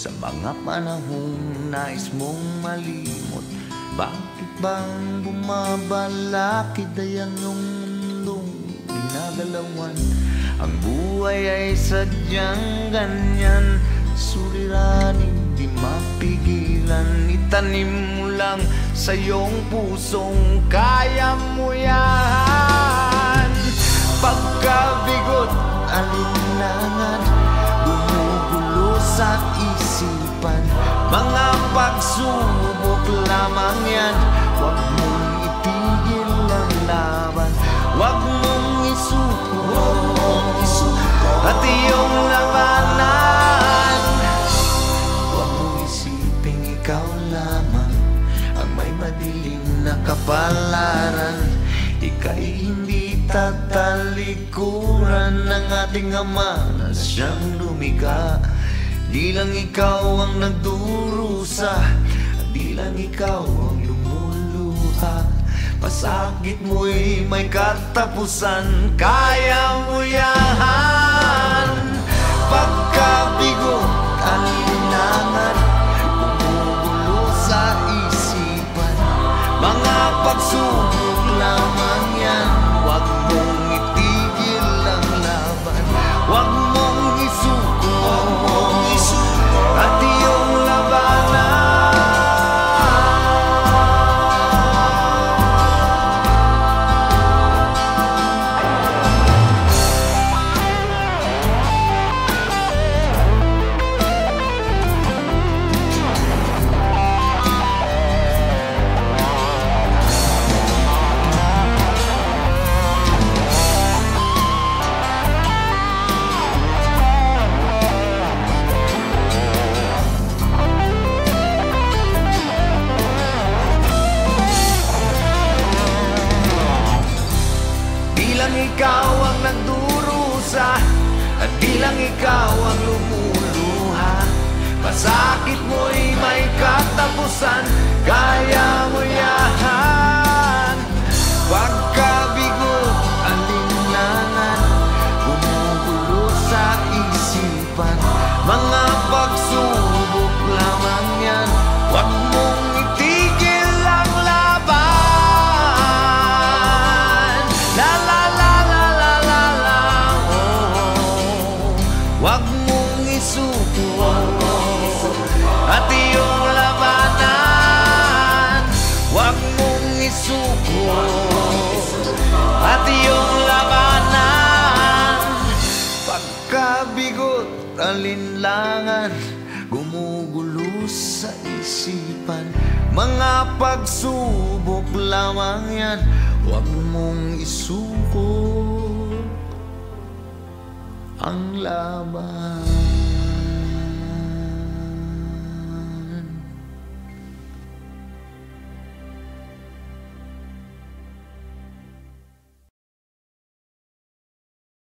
Sa mga panahong nais mong malimot. Bakit bang bumabalakid ay ang iyong mundong ginagalawan? Ang buhay ay sadyang ganyan Suliranin, di mapigilan. Itanim mo lang sa iyong pusong Kaya mo yan. Pagkabigot, na kapalaran Ika'y hindi tatalikuran ng ating ama na siyang lumika Di lang ikaw ang nagdurusa Di lang ikaw ang lumuluha. Pasakit mo'y may katapusan Kaya mo yan Mga pagsubok lamang yan. Huwag mong At di lang ikaw ang lumuluha. Masakit mo'y may katapusan Kaya mo Huwag mong isuko At iyong labanan. Huwag mong isuko At iyong labanan. Pagkabigot, alinlangan Gumugulo sa isipan. Mga pagsubok lamang yan Huwag mong isuko Ang laban